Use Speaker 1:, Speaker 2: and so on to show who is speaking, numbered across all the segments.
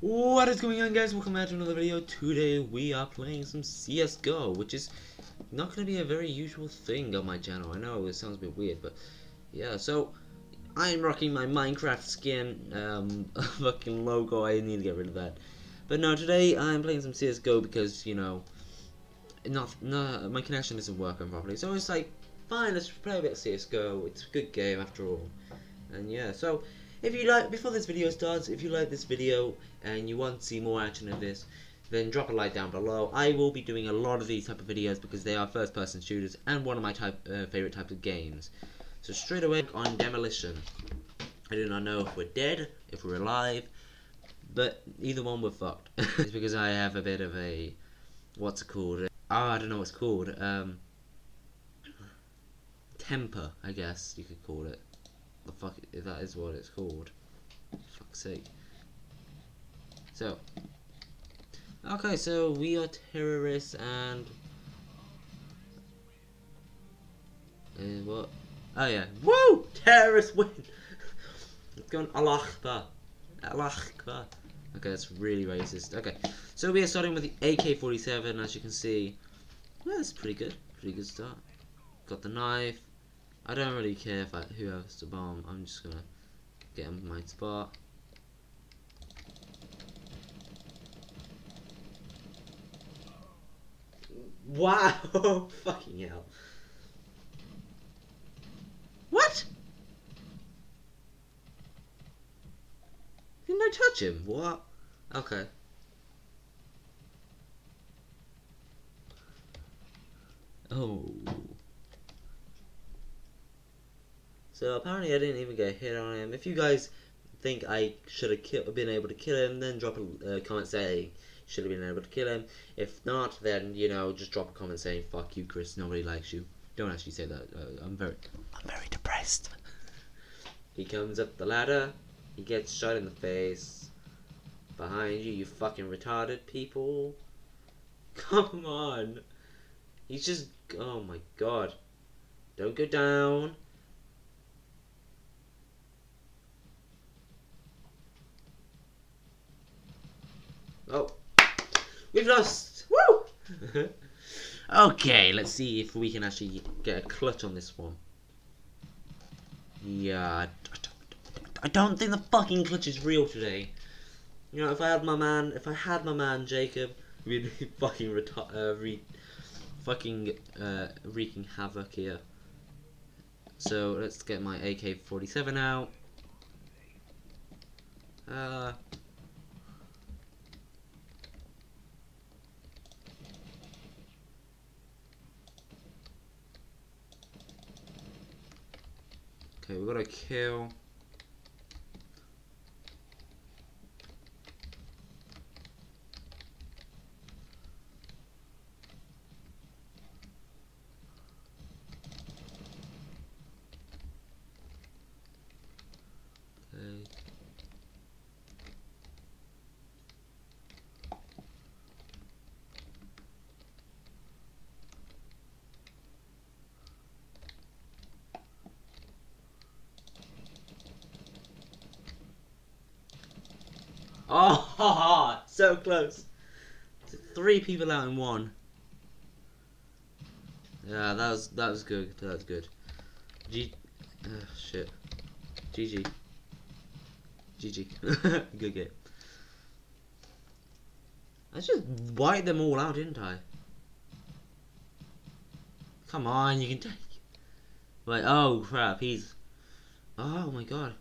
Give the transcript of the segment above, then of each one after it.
Speaker 1: What is going on guys? Welcome back to another video. Today we are playing some CSGO, which is not going to be a very usual thing on my channel. I know it sounds a bit weird, but yeah, so I'm rocking my Minecraft skin, um, fucking logo, I need to get rid of that. But no, today I'm playing some CSGO because, you know, not, no, my connection isn't working properly. So it's like, fine, let's play a bit of CSGO. It's a good game after all. And yeah, so if you like, before this video starts, if you like this video and you want to see more action of this, then drop a like down below. I will be doing a lot of these type of videos because they are first person shooters and one of my type uh, favorite types of games. So straight away on demolition. I do not know if we're dead, if we're alive, but either one we're fucked. it's because I have a bit of a, what's it called? Oh, I don't know what's called. Um, temper, I guess you could call it. The fuck, if that is what it's called. Fuck's sake. So. Okay, so we are terrorists and... Uh, what? Oh yeah. Woo! Terrorists win! Let's go on. Allah Akbar. Okay, that's really racist. Okay, so we are starting with the AK-47, as you can see. Well, that's pretty good. Pretty good start. Got the knife. I don't really care if I, who has the bomb. I'm just gonna get in my spot. Wow! Fucking hell. What? Didn't I touch him? What? Okay. Oh. So apparently I didn't even get a hit on him. If you guys think I should have been able to kill him, then drop a uh, comment saying should have been able to kill him. If not, then you know just drop a comment saying fuck you, Chris. Nobody likes you. Don't actually say that. Uh, I'm very, I'm very depressed. he comes up the ladder. He gets shot in the face. Behind you, you fucking retarded people. Come on. He's just. Oh my god. Don't go down. Oh, we've lost. Woo! okay, let's see if we can actually get a clutch on this one. Yeah, I don't think the fucking clutch is real today. You know, if I had my man, if I had my man Jacob, we'd be fucking reti uh, re fucking uh, wreaking havoc here. So let's get my AK-47 out. Uh, Okay, we got a kill. Okay. Oh, so close. Three people out in one. Yeah, that was that was good. That was good. G. Uh, shit. GG. GG. good game. I just wiped them all out, didn't I? Come on, you can take. Wait, oh crap, he's. Oh my god.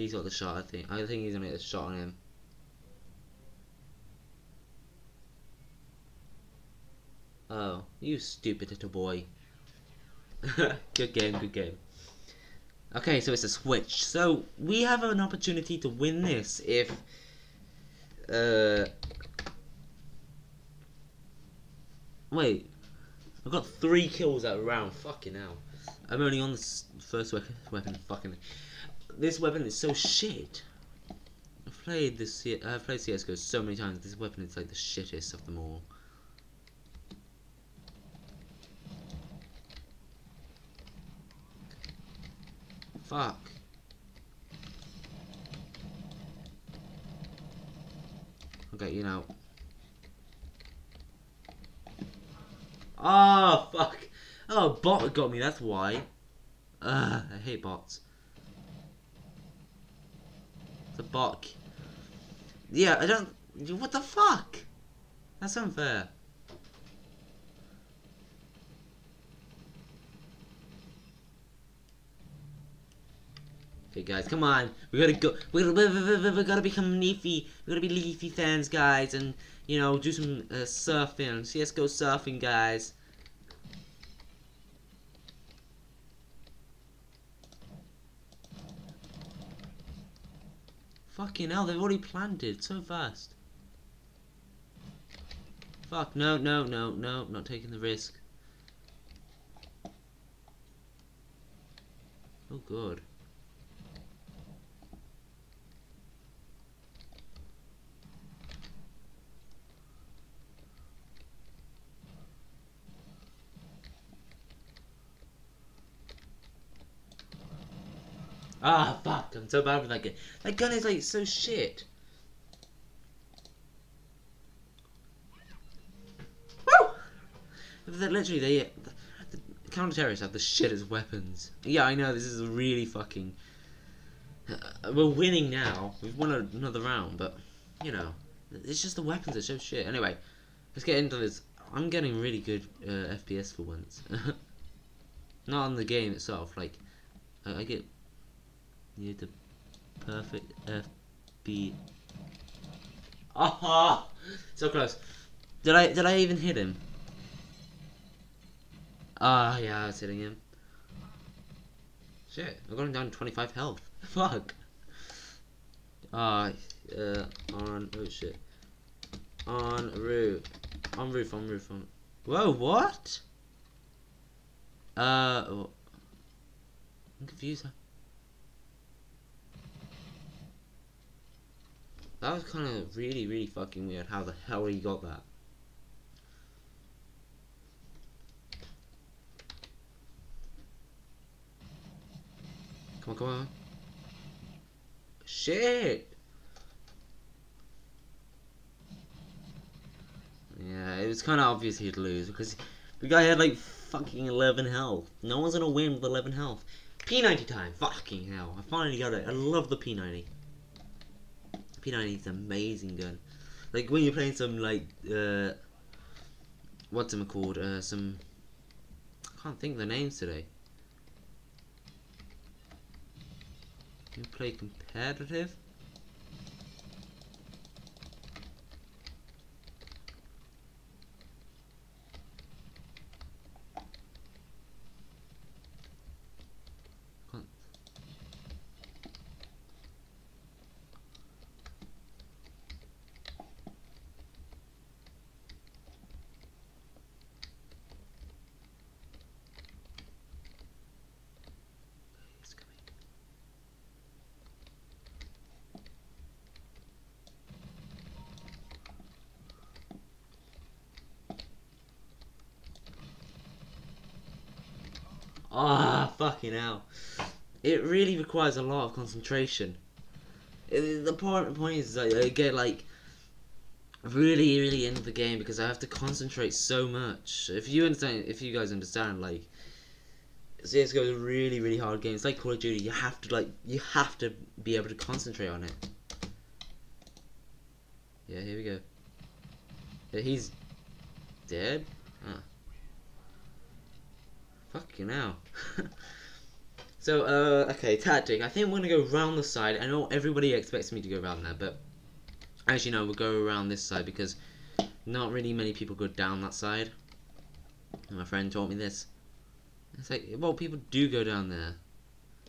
Speaker 1: He's got the shot, I think. I think he's gonna get a shot on him. Oh, you stupid little boy. good game, good game. Okay, so it's a switch. So, we have an opportunity to win this if... Uh... Wait. I've got three kills that round. Fucking hell. I'm only on the first weapon fucking this weapon is so shit. I've played this. I've played CS:GO so many times. This weapon is like the shittest of them all. Fuck. Okay, you know. Oh, fuck. Oh, bot got me, that's why. Ugh, I hate bots. The bot. Yeah, I don't... What the fuck? That's unfair. Okay, guys, come on. We gotta go. We gotta, we, we, we gotta become leafy. We gotta be leafy fans, guys, and you know, do some uh, surfing. CS:GO surfing, guys. Fucking hell, they've already planted so fast. Fuck, no, no, no, no, not taking the risk. Oh, good. Ah, fuck, I'm so bad with that gun. That gun is like so shit. Woo! literally, they, the, the counter-terrorists have the shittest weapons. Yeah, I know, this is really fucking... Uh, we're winning now. We've won another round, but, you know, it's just the weapons are so shit. Anyway, let's get into this. I'm getting really good uh, FPS for once. Not on the game itself, like, uh, I get Near the perfect FB. Aha! So close. Did I did I even hit him? Ah, uh, yeah, I was hitting him. Shit, I'm going down to 25 health. Fuck. Ah, uh, uh, on, oh shit. On roof. On roof, on roof, on. Whoa, what? Uh, oh. I'm confused. That was kind of really, really fucking weird how the hell he got that. Come on, come on. Shit! Yeah, it was kind of obvious he'd lose because the guy had like fucking 11 health. No one's gonna win with 11 health. P90 time! Fucking hell. I finally got it. I love the P90. P90 is an amazing gun. Like when you're playing some like uh, what's it called? Uh, some I can't think of the names today. You play competitive. Ah, oh, fucking hell. It really requires a lot of concentration. It, the point, point is, I get, like, really, really into the game because I have to concentrate so much. If you understand, if you guys understand, like, CSGO is a really, really hard game. It's like Call of Duty. You have to, like, you have to be able to concentrate on it. Yeah, here we go. Yeah, he's dead? Ah. Fucking hell. so, uh, okay, tactic. I think we're gonna go around the side. I know everybody expects me to go around there, but as you know, we'll go around this side because not really many people go down that side. My friend taught me this. It's like, well, people do go down there.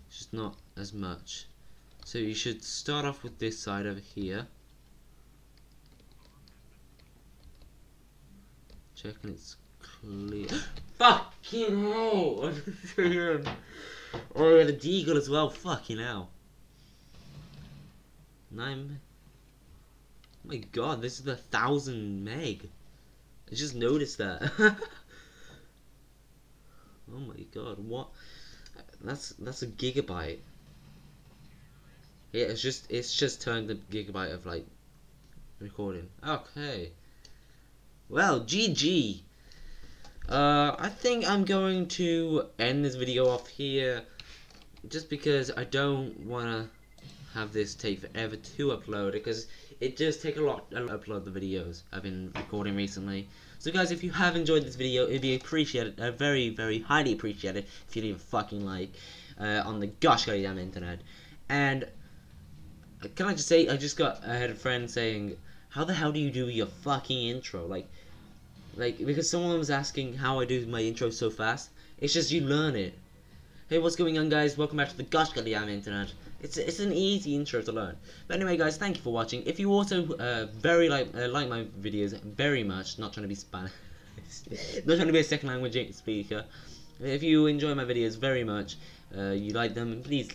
Speaker 1: It's just not as much. So you should start off with this side over here. Checking it's clear. Fucking hell! or the deagle as well. Fucking hell. Nine. Oh my god, this is the thousand meg. I just noticed that. oh my god, what? That's that's a gigabyte. Yeah, it's just it's just turned the gigabyte of like recording. Okay. Well, GG. Uh, I think I'm going to end this video off here, just because I don't wanna have this take forever to upload because it does take a lot to upload the videos I've been recording recently. So guys, if you have enjoyed this video, it'd be appreciated, uh, very, very highly appreciated if you leave a fucking like uh, on the gosh goddamn internet. And can I just say, I just got, I had a friend saying, how the hell do you do your fucking intro? Like, like, because someone was asking how I do my intro so fast. It's just you learn it. Hey, what's going on, guys? Welcome back to the Gosh Goddamn Internet. It's it's an easy intro to learn. But anyway, guys, thank you for watching. If you also uh, very like uh, like my videos very much, not trying to be Spanish, not trying to be a second language speaker. If you enjoy my videos very much, uh, you like them, please.